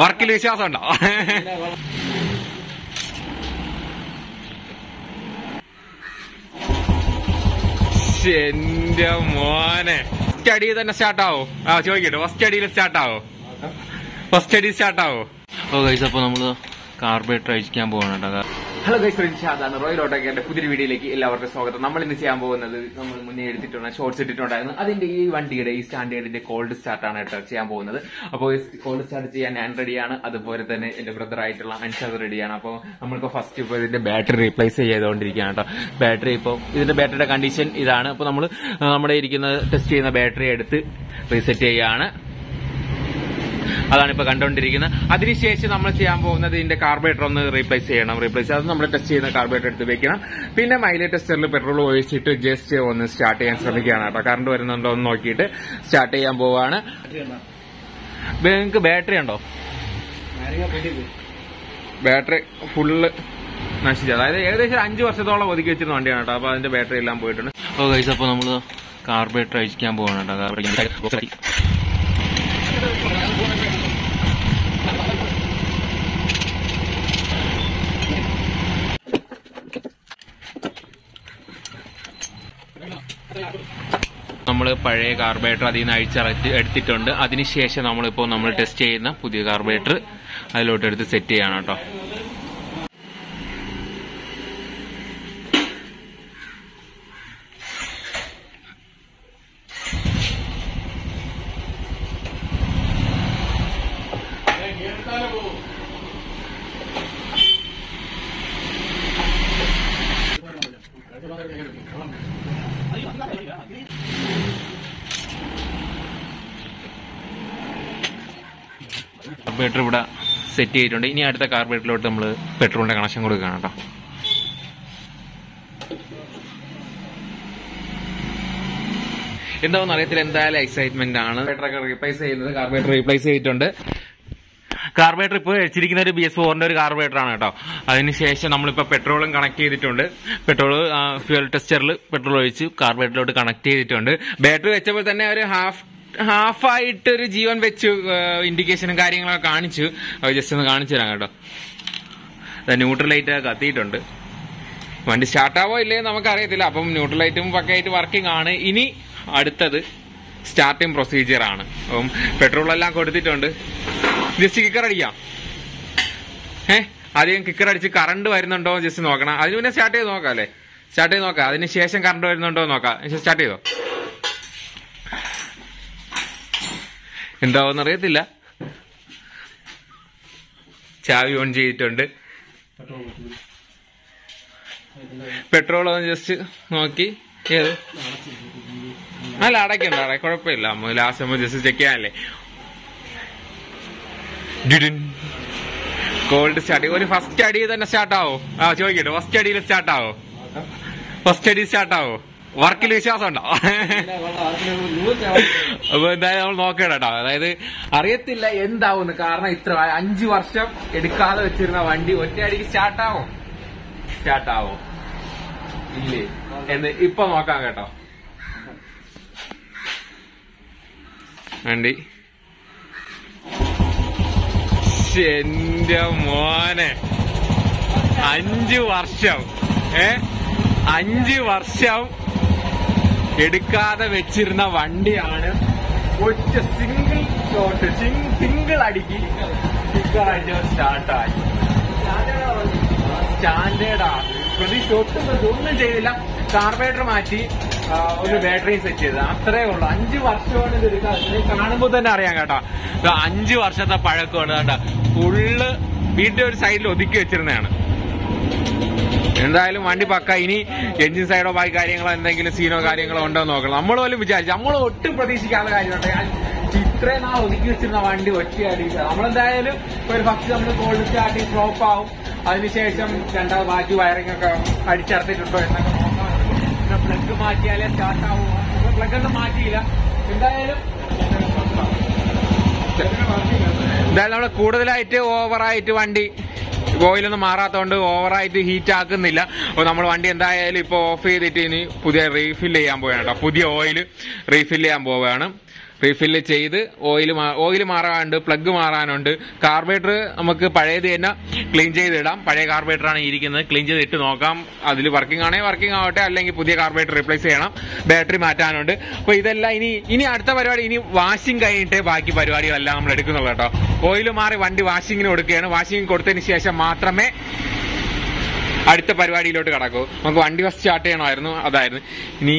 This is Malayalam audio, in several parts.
വർക്കിൽ വിശ്വാസം ഉണ്ടോ എന്റെ മോനെ. ഫസ്റ്റ് അടി തന്നെ സ്റ്റാർട്ടാവോ ആ ചോദിക്കട്ടെ. ഫസ്റ്റ് അടിയിൽ സ്റ്റാർട്ടാവോ ഫസ്റ്റ് അടി സ്റ്റാർട്ടാവോ ഓ കഴിച്ചപ്പോ നമ്മൾ കാർബേറ്റർ അഴിക്കാൻ പോകണം കേട്ടോ. ഹലോ ഗൈസ് ഫ്രണ്ട്സ് റോയൽ ഓട്ടോക്കാരുടെ പുതിയ വീഡിയോയിലേക്ക് എല്ലാവർക്കും സ്വാഗതം. നമ്മൾ ഇന്ന് ചെയ്യാൻ പോകുന്നത് നമ്മൾ മുന്നേ എടുത്തിട്ടുണ്ട് ഷോർട്സ് ഇട്ടിട്ടുണ്ടായിരുന്നു. അതിന്റെ ഈ വണ്ടിയുടെ ഈ സ്റ്റാൻഡേർഡിന്റെ കോൾഡ് സ്റ്റാർട്ട് ആണ് കേട്ടോ ചെയ്യാൻ പോകുന്നത്. അപ്പോൾ കോൾഡ് സ്റ്റാർട്ട് ചെയ്യാൻ ഞാൻ റെഡിയാണ് അതുപോലെ തന്നെ എന്റെ ബ്രദർ ആയിട്ടുള്ള അൻഷാദ് റെഡിയാണ് അപ്പോൾ നമ്മൾക്ക് ഫസ്റ്റ് ഇപ്പോൾ ഇതിന്റെ ബാറ്ററി റീപ്ലേസ് ചെയ്തുകൊണ്ടിരിക്കുകയാണ് കേട്ടോ. ബാറ്ററി ഇപ്പോൾ ഇതിന്റെ ബാറ്ററിയുടെ കണ്ടീഷൻ ഇതാണ്. അപ്പോൾ നമ്മൾ നമ്മുടെ ഇരിക്കുന്ന ടെസ്റ്റ് ചെയ്യുന്ന ബാറ്ററി എടുത്ത് റീസെറ്റ് ചെയ്യുകയാണ് അതാണ് ഇപ്പൊ കണ്ടുകൊണ്ടിരിക്കുന്നത്. അതിനുശേഷം നമ്മൾ ചെയ്യാൻ പോകുന്നത് ഇതിന്റെ കാർബറേറ്റർ ഒന്ന് റീപ്ലേസ് ചെയ്യണം. റീപ്ലേസ് അത് നമ്മൾ ടെസ്റ്റ് ചെയ്യുന്ന കാർബറേറ്റർ എടുത്ത് വെക്കണം. പിന്നെ മൈലേജ് ടെസ്റ്ററിൽ പെട്രോൾ ഒഴിച്ചിട്ട് ജസ്റ്റ് ഒന്ന് സ്റ്റാർട്ട് ചെയ്യാൻ ശ്രമിക്കുകയാണ് കേട്ടോ. കറണ്ട് വരുന്നുണ്ടോ എന്ന് നോക്കിയിട്ട് സ്റ്റാർട്ട് ചെയ്യാൻ പോവാണ്. നിങ്ങൾക്ക് ബാറ്ററി ഉണ്ടോ? ബാറ്ററി ഫുള്ള് നശിച്ചു. അതായത് ഏകദേശം അഞ്ചു വർഷത്തോളം ഒതുക്കി വെച്ചിരുന്ന വണ്ടിയാണ് കേട്ടോ. അപ്പൊ അതിന്റെ ബാറ്ററി എല്ലാം പോയിട്ടുണ്ട്. ഓ ഗൈസ് അപ്പൊ നമ്മൾ കാർബറേറ്റർ അഴിക്കാൻ പോവാണ് കേട്ടോ. കാർബറേറ്റർ നമ്മൾ പഴയ കാർബറേറ്റർ അതിൽ നിന്ന് അഴിച്ചിറക്കി എടുത്തിട്ടുണ്ട്. അതിനുശേഷം നമ്മളിപ്പോൾ നമ്മൾ ടെസ്റ്റ് ചെയ്യുന്ന പുതിയ കാർബറേറ്റർ അതിലോട്ട് എടുത്ത് സെറ്റ് ചെയ്യണം കേട്ടോ. കാർബറേറ്റർ ഇവിടെ സെറ്റ് ചെയ്തിട്ടുണ്ട്. ഇനി അടുത്ത കാർബേറ്ററിലോട്ട് നമ്മൾ പെട്രോളിന്റെ കണക്ഷൻ കൊടുക്കുകയാണ് കേട്ടോ. എന്താണെന്ന് അറിയത്തില്ല എന്തായാലും എക്സൈറ്റ്മെന്റ് ആണ്. റീപ്ലേസ് ചെയ്യുന്നത് കാർബേറ്റർ റീപ്ലേസ് ചെയ്തിട്ടുണ്ട്. കാർബേറ്റർ ഇപ്പോൾ വെച്ചിരിക്കുന്ന ഒരു ബി എസ് ഫോറിന്റെ ഒരു കാർബേറ്റർ ആണ് കേട്ടോ. അതിനുശേഷം നമ്മളിപ്പോൾ പെട്രോളും കണക്ട് ചെയ്തിട്ടുണ്ട്. പെട്രോൾ ഫ്യൂൽ ടെസ്റ്ററിൽ പെട്രോൾ ഒഴിച്ച് കാർബേറ്ററിലോട്ട് കണക്ട് ചെയ്തിട്ടുണ്ട്. ബാറ്ററി വെച്ചപ്പോൾ തന്നെ ഒരു ഹാഫ് ഹാഫായിട്ട് ഒരു ജീവൻ വെച്ച് ഇൻഡിക്കേഷനും കാര്യങ്ങളൊക്കെ കാണിച്ചു. ജസ്റ്റ് ഒന്ന് കാണിച്ചു തരാം കേട്ടോ. ന്യൂട്രൽ ലൈറ്റ് കത്തിയിട്ടുണ്ട്. വണ്ടി സ്റ്റാർട്ടാവോ ഇല്ലേ നമുക്ക് അറിയത്തില്ല അപ്പം ന്യൂട്രൽ ലൈറ്റും പക്കായിട്ട് വർക്കിംഗ് ആണ്. ഇനി അടുത്തത് സ്റ്റാർട്ടിംഗ് പ്രൊസീജിയർ ആണ്. അപ്പം പെട്രോൾ എല്ലാം കൊടുത്തിട്ടുണ്ട്. ജസ്റ്റ് കിക്കർ അടിക്കാം. ഏ ആദ്യം കിക്കർ അടിച്ച് കറണ്ട് വരുന്നുണ്ടോ ജസ്റ്റ് നോക്കണം. അതിന് പിന്നെ സ്റ്റാർട്ട് ചെയ്ത് നോക്കാം അല്ലേ? സ്റ്റാർട്ട് ചെയ്ത് നോക്കാം. അതിന് ശേഷം കറണ്ട് വരുന്നുണ്ടോ നോക്കാം. സ്റ്റാർട്ട് ചെയ്തോ? എന്താവെന്ന് അറിയത്തില്ല. ചാവി ഓൺ ചെയ്തിട്ടുണ്ട്. പെട്രോൾ ജസ്റ്റ് നോക്കി. ഏത്? അല്ല അടയ്ക്കണ്ട അടയ്ക്ക കുഴപ്പമില്ല. ലാസ്റ്റ് നമ്മൾ ജസ്റ്റ് ചെക്ക് ചെയ്യാനല്ലേ? കോൾഡ് സ്റ്റാർട്ട് ഒരു ഫസ്റ്റ് അടി തന്നെ സ്റ്റാർട്ടാവോ ആ ചോദിക്കട്ടെ ഫസ്റ്റ് അടിയിൽ സ്റ്റാർട്ടാവോ ഫസ്റ്റ് അടി സ്റ്റാർട്ട് ആവോ? വർക്കിൽ വിശ്വാസം ഉണ്ടോ അപ്പൊ എന്തായാലും നമ്മൾ നോക്കണം കേട്ടോ അതായത് അറിയത്തില്ല എന്താവുന്നു കാരണം ഇത്ര അഞ്ചു വർഷം എടുക്കാതെ വെച്ചിരുന്ന വണ്ടി ഒറ്റയടിക്ക് സ്റ്റാർട്ട് ആവോ സ്റ്റാർട്ട് ആവോ ഇല്ലേ? എന്ന് ഇപ്പൊ നോക്കാം കേട്ടോ. വണ്ടി. എന്റെ മോനെ. അഞ്ചു വർഷം. ഏ? അഞ്ചു വർഷം എടുക്കാതെ വെച്ചിരുന്ന വണ്ടിയാണ് ഒറ്റ സിംഗിൾ ഷോട്ട് സിംഗിൾ അടിക്ക് സ്റ്റാർട്ടായി സ്റ്റാൻഡേർഡാണ് പ്രതി ഷോട്ട് ഒന്നും ചെയ്തില്ല. കാർബേറ്റർ മാറ്റി ഒരു ബാറ്ററി സെറ്റ് ചെയ്തത് അത്രേ ഉള്ളൂ. അഞ്ചു വർഷമാണ് ഇത് എടുക്കാൻ. കാണുമ്പോൾ തന്നെ അറിയാം കേട്ടോ. അഞ്ച് വർഷത്തെ പഴക്കമാണ് കേട്ടോ. ഫുള്ള് വീട്ടിൽ ഒരു സൈഡിൽ ഒതുക്കി വെച്ചിരുന്നതാണ്. എന്തായാലും വണ്ടി പക്ക. ഇനി എഞ്ചിൻ സൈഡോ ബാക്കി കാര്യങ്ങളോ എന്തെങ്കിലും സീനോ കാര്യങ്ങളോ ഉണ്ടോ നോക്കണം. നമ്മൾ പോലും വിചാരിച്ചു. നമ്മൾ ഒട്ടും പ്രതീക്ഷിക്കാത്ത കാര്യമുണ്ട് ഇത്രയും നാൾ ഒതുക്കി വെച്ചിരുന്ന വണ്ടി ഒറ്റയടി നമ്മളെന്തായാലും ഒരു ഫസ്റ്റ് നമ്മൾ കോൾഡ് സ്റ്റാർട്ടി ഫ്ലോപ്പ് ആവും. അതിനുശേഷം രണ്ടാമത് ബാക്കി വയറിംഗ് ഒക്കെ അടിച്ചടത്തിട്ടുണ്ടോ എന്നൊക്കെ നോക്കാം പ്ലഗ് മാറ്റിയാലേ സ്റ്റാർട്ട് ആവും പ്ലഗ് ഒന്നും മാറ്റിയില്ല. എന്തായാലും എന്തായാലും നമ്മൾ കൂടുതലായിട്ട് ഓവറായിട്ട് വണ്ടി ഓയിലൊന്നും മാറാത്തതുകൊണ്ട് ഓവറായിട്ട് ഹീറ്റ് ആക്കുന്നില്ല അപ്പോൾ നമ്മൾ വണ്ടി എന്തായാലും ഇപ്പോൾ ഓഫ് ചെയ്തിട്ട് ഇനി പുതിയ റീഫിൽ ചെയ്യാൻ പോവുകയാണ് കേട്ടോ. പുതിയ ഓയിൽ റീഫിൽ ചെയ്യാൻ പോവുകയാണ്. റീഫില്ല് ചെയ്ത് ഓയിൽ ഓയിൽ മാറാനുണ്ട് പ്ലഗ് മാറാനുണ്ട്. കാർബേറ്റർ നമുക്ക് പഴയത് തന്നെ ക്ലീൻ ചെയ്തിടാം. പഴയ കാർബേറ്റർ ആണ് ഇരിക്കുന്നത്. ക്ലീൻ ചെയ്ത് ഇട്ട് നോക്കാം. അതിൽ വർക്കിംഗ് ആണെങ്കിൽ വർക്കിംഗ് ആവട്ടെ അല്ലെങ്കിൽ പുതിയ കാർബേറ്റർ റീപ്ലേസ് ചെയ്യണം. ബാറ്ററി മാറ്റാനുണ്ട്. അപ്പൊ ഇതെല്ലാം ഇനി ഇനി അടുത്ത പരിപാടി ഇനി വാഷിംഗ് കഴിഞ്ഞിട്ടേ ബാക്കി പരിപാടികളെല്ലാം നമ്മൾ എടുക്കുന്നുള്ളൂ കേട്ടോ. ഓയിൽ മാറി വണ്ടി വാഷിങ്ങിന് കൊടുക്കുകയാണ്. വാഷിംഗ് കൊടുത്തതിന് ശേഷം മാത്രമേ അടുത്ത പരിപാടിയിലോട്ട് കടക്കൂ. നമുക്ക് വണ്ടി ഫസ്റ്റ് സ്റ്റാർട്ട് ചെയ്യണമായിരുന്നു. അതായിരുന്നു. ഇനി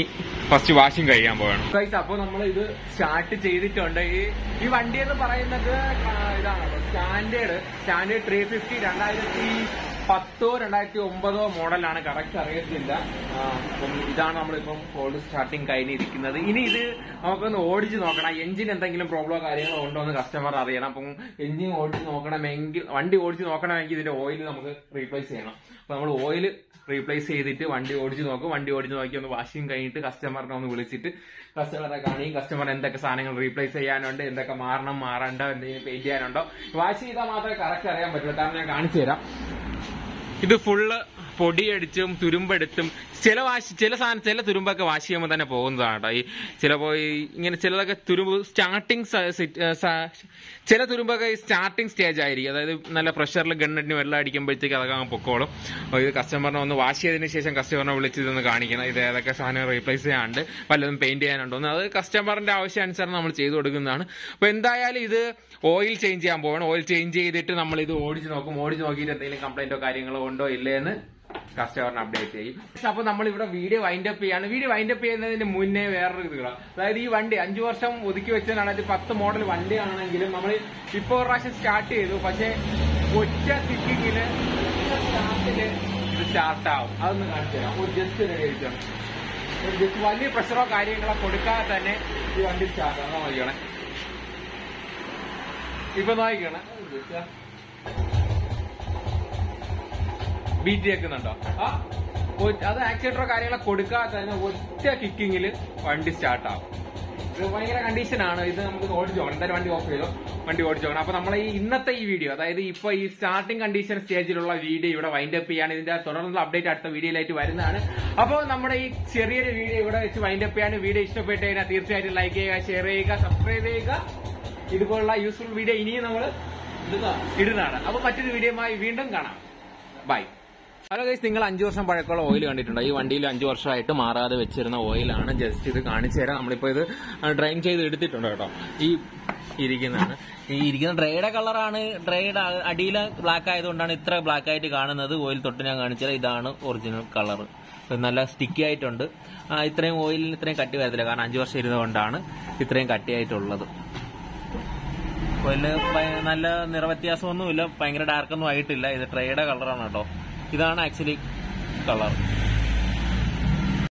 ഫസ്റ്റ് വാഷിംഗ് കഴിയാൻ പോകണം അപ്പൊ നമ്മൾ ഇത് സ്റ്റാർട്ട് ചെയ്തിട്ടുണ്ട്. ഈ ഈ വണ്ടി എന്ന് പറയുന്നത് ഇതാണ് സ്റ്റാൻഡേർഡ് സ്റ്റാൻഡേർഡ് ത്രീ ഫിഫ്റ്റി രണ്ടായിരത്തി പത്തോ രണ്ടായിരത്തി ഒമ്പതോ മോഡലാണ് കറക്റ്റ് അറിയത്തില്ല. ഇതാണ് നമ്മളിപ്പം ഓൾഡ് സ്റ്റാർട്ടിങ് കഴിഞ്ഞിരിക്കുന്നത്. ഇനി ഇത് നമുക്കൊന്ന് ഓടിച്ച് നോക്കണം. എഞ്ചിൻ എന്തെങ്കിലും പ്രോബ്ലമോ കാര്യങ്ങളോ ഉണ്ടോ എന്ന് കസ്റ്റമർ അറിയണം. അപ്പം എഞ്ചിൻ ഓടിച്ച് നോക്കണമെങ്കിൽ വണ്ടി ഓടിച്ച് നോക്കണമെങ്കിൽ ഇതിന്റെ ഓയിൽ നമുക്ക് റീപ്ലേസ് ചെയ്യണം. അപ്പൊ നമ്മൾ ഓയിൽ റീപ്ലേസ് ചെയ്തിട്ട് വണ്ടി ഓടിച്ച് നോക്കും. വണ്ടി ഓടിച്ച് നോക്കി ഒന്ന് വാഷിംഗ് കഴിഞ്ഞിട്ട് കസ്റ്റമറിനെ ഒന്ന് വിളിച്ചിട്ട് കസ്റ്റമറെ കാണിയും കസ്റ്റമർ എന്തൊക്കെ സാധനങ്ങൾ റീപ്ലേസ് ചെയ്യാനുണ്ട് എന്തൊക്കെ മാറണം മാറണ്ടോ എന്തെങ്കിലും പെയിന്റ് ചെയ്യാനുണ്ടോ. വാഷ് ചെയ്താൽ മാത്രമേ കറക്റ്റ് അറിയാൻ പറ്റുള്ളൂ. കാരണം ഞാൻ കാണിച്ചു തരാം ഇത് ഫുള്ള് പൊടിയടിച്ചും തുരുമ്പെടുത്തും ചില വാശി ചില സാധനം ചില തുരുമ്പൊക്കെ വാശി ചെയ്യുമ്പോൾ തന്നെ പോകുന്നതാണ് കേട്ടോ. ഈ ചിലപ്പോൾ ഇങ്ങനെ ചിലതൊക്കെ തുരുമ്പ് സ്റ്റാർട്ടിങ് ചില തുരുമ്പൊക്കെ ഈ സ്റ്റാർട്ടിങ് സ്റ്റേജ് ആയിരിക്കും. അതായത് നല്ല പ്രഷറിൽ ഗണ്ണിന് വെള്ളം അടിക്കുമ്പോഴത്തേക്ക് അതൊക്കെ അങ്ങ് പൊക്കോളും. ഇത് കസ്റ്റമറിനെ ഒന്ന് വാഷ് ചെയ്തതിന് ശേഷം കസ്റ്റമറിനെ വിളിച്ച് കാണിക്കണം. ഇത് ഏതൊക്കെ സാധനം റീപ്ലേസ് ചെയ്യാണ്ട് വല്ലതും പെയിന്റ് ചെയ്യാനുണ്ടോ? എന്ന് അത് കസ്റ്റമറിന്റെ ആവശ്യാനുസരണം നമ്മൾ ചെയ്തു കൊടുക്കുന്നതാണ്. അപ്പോൾ എന്തായാലും ഇത് ഓയിൽ ചേഞ്ച് ചെയ്യാൻ പോകണം ഓയിൽ ചേഞ്ച് ചെയ്തിട്ട് നമ്മൾ ഇത് ഓടിച്ച് നോക്കും. ഓടിച്ച് നോക്കിയിട്ട് എന്തെങ്കിലും കംപ്ലൈന്റോ കാര്യങ്ങളോ ഉണ്ടോ ഇല്ലേന്ന് കസ്റ്റമറിന് അപ്ഡേറ്റ് ചെയ്യും. അപ്പൊ നമ്മൾ ഇവിടെ വീഡിയോ വൈൻഡ് അപ്പ് ചെയ്യാണ്. വീഡിയോ വൈൻഡ് അപ്പ് ചെയ്യുന്നതിന് മുന്നേ വേറൊരു ഇത് അതായത് ഈ വണ്ടി അഞ്ചു വർഷം ഒതുക്കി വെച്ചതാണ്. അത് പത്ത് മോഡൽ വണ്ടിയാണെങ്കിലും നമ്മൾ ഇപ്പോൾ ഒരു പ്രാവശ്യം സ്റ്റാർട്ട് ചെയ്തു. പക്ഷെ ഒറ്റ സിറ്റിങ്ങിൽ സ്റ്റാർട്ടിൽ ആവും. അതൊന്ന് കാണിച്ചു തരാം. ഒരു ജസ്റ്റ് ഒരു വലിയ പ്രഷറോ കാര്യങ്ങളോ കൊടുക്കാതെ തന്നെ ഈ വണ്ടി സ്റ്റാർട്ട് ആവും നോക്കിക്കണേ ഇപ്പൊ നോക്കിക്കണേ. ബീറ്റ് കേൾക്കുന്നുണ്ടോ ആ അത് ആക്സിഡന്റോ കാര്യങ്ങളോ കൊടുക്കാതെ തന്നെ ഒറ്റ കിക്കിങ്ങിൽ വണ്ടി സ്റ്റാർട്ട് ആവും. ഇത് ഭയങ്കര കണ്ടീഷനാണ് ഇത് നമുക്ക് ഓടിച്ചു പോകണം എന്തായാലും വണ്ടി ഓഫ് ചെയ്തോ? വണ്ടി ഓടിച്ചു പോകണം അപ്പൊ നമ്മൾ ഈ ഇന്നത്തെ ഈ വീഡിയോ അതായത് ഇപ്പൊ ഈ സ്റ്റാർട്ടിംഗ് കണ്ടീഷൻ സ്റ്റേജിലുള്ള വീഡിയോ ഇവിടെ വൈൻഡ് അപ്പ് ചെയ്യാണ്. ഇതിന്റെ തുടർന്നുള്ള അപ്ഡേറ്റ് അടുത്ത വീഡിയോയിലായിട്ട് വരുന്നതാണ്. അപ്പോൾ നമ്മുടെ ഈ ചെറിയൊരു വീഡിയോ ഇവിടെ വെച്ച് വൈൻഡ് അപ്പ് ചെയ്യാണ്. വീഡിയോ ഇഷ്ടപ്പെട്ട് കഴിഞ്ഞാൽ തീർച്ചയായിട്ടും ലൈക്ക് ചെയ്യുക ഷെയർ ചെയ്യുക സബ്സ്ക്രൈബ് ചെയ്യുക. ഇതുപോലുള്ള യൂസ്ഫുൾ വീഡിയോ ഇനിയും നമ്മൾ ഇടുന്നതാണ്. അപ്പൊ മറ്റൊരു വീഡിയോയുമായി വീണ്ടും കാണാം. ബൈ ഹലോ ഗൈസ് നിങ്ങൾ അഞ്ചു വർഷം പഴക്കമുള്ള ഓയിൽ കണ്ടിട്ടുണ്ടോ? ഈ വണ്ടിയിൽ അഞ്ചു വർഷമായിട്ട് മാറാതെ വെച്ചിരുന്ന ഓയിലാണ് ജസ്റ്റ് ഇത് കാണിച്ചു തരാം. നമ്മളിപ്പോ ഇത് ഡ്രൈൻ ചെയ്ത് എടുത്തിട്ടുണ്ട് കേട്ടോ. ഈ ഇരിക്കുന്നതാണ്. ഈ ഇരിക്കുന്ന ഡ്രൈയുടെ കളറാണ് ഡ്രൈയുടെ അടിയിൽ ബ്ലാക്ക് ആയതുകൊണ്ടാണ് ഇത്ര ബ്ലാക്ക് ആയിട്ട് കാണുന്നത്. ഓയിൽ തൊട്ട് ഞാൻ കാണിച്ചത് ഇതാണ് ഒറിജിനൽ കളർ നല്ല സ്റ്റിക്കി ആയിട്ടുണ്ട്. ഇത്രയും ഓയിലിന് ഇത്രയും കട്ടി വരത്തില്ല. കാരണം അഞ്ചു വർഷം ഇരുന്നുകൊണ്ടാണ് ഇത്രയും കട്ടിയായിട്ടുള്ളത്. ഓയിലിന് നല്ല നിറവ്യത്യാസമൊന്നുമില്ല. ഭയങ്കര ഡാർക്കൊന്നും ആയിട്ടില്ല. ഇത് ട്രേയുടെ കളറാണ് കേട്ടോ. ഇതാണ് ആക്ച്വലി കളർ.